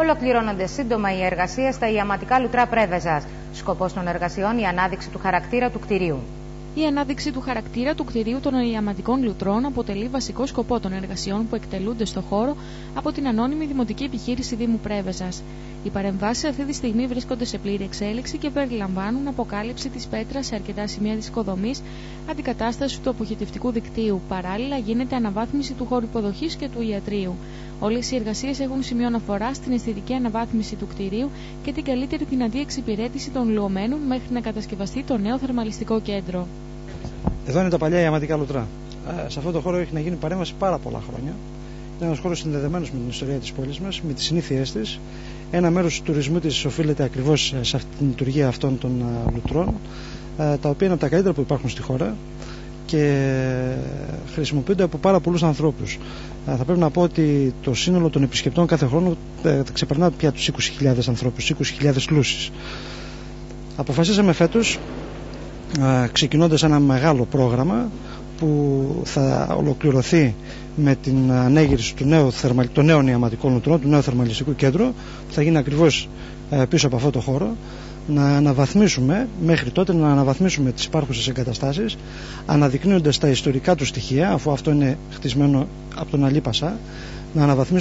Ολοκληρώνονται σύντομα οι εργασίες στα ιαματικά λουτρά Πρέβεζας. Σκοπός των εργασιών η ανάδειξη του χαρακτήρα του κτηρίου. Η ανάδειξη του χαρακτήρα του κτηρίου των ιαματικών λουτρών αποτελεί βασικό σκοπό των εργασιών που εκτελούνται στο χώρο από την ανώνυμη δημοτική επιχείρηση Δήμου Πρέβεζας. Οι παρεμβάσεις αυτή τη στιγμή βρίσκονται σε πλήρη εξέλιξη και περιλαμβάνουν αποκάλυψη της πέτρας σε αρκετά σημεία της οικοδομής, αντικατάσταση του αποχετευτικού δικτύου. Παράλληλα, γίνεται αναβάθμιση του χώρου υποδοχής και του ιατρίου. Όλες οι εργασίες έχουν σημείο αναφορά στην αισθητική αναβάθμιση του κτηρίου και την καλύτερη δυνατή εξυπηρέτηση των λουωμένων μέχρι να κατασκευαστεί το νέο θερμαλιστικό κέντρο. Εδώ είναι τα παλιά ιαματικά λουτρά. Σε αυτό το χώρο έχει να γίνει παρέμβαση πάρα πολλά χρόνια. Είναι ένας χώρος συνδεδεμένος με την ιστορία της πόλης μας, με τις συνήθειές της. Ένα μέρος του τουρισμού της οφείλεται ακριβώς σε αυτή την λειτουργία αυτών των λουτρών, τα οποία είναι από τα καλύτερα που υπάρχουν στη χώρα και χρησιμοποιούνται από πάρα πολλούς ανθρώπους. Θα πρέπει να πω ότι το σύνολο των επισκεπτών κάθε χρόνο ε, ξεπερνά πια τους 20.000 ανθρώπους, 20.000 λούσεις. Αποφασίσαμε φέτος, ξεκινώντας ένα μεγάλο πρόγραμμα που θα ολοκληρωθεί με την ανέγερση του νέου, των νέων ιαματικών λουτρών, του νέου θερμαλιστικού κέντρου, που θα γίνει ακριβώς ε, πίσω από αυτό το χώρο να αναβαθμίσουμε μέχρι τότε να αναβαθμίσουμε τις υπάρχουσες εγκαταστάσεις αναδεικνύοντας τα ιστορικά του στοιχεία αφού αυτό είναι χτισμένο από τον Αλίπασα να αναβαθμίσουμε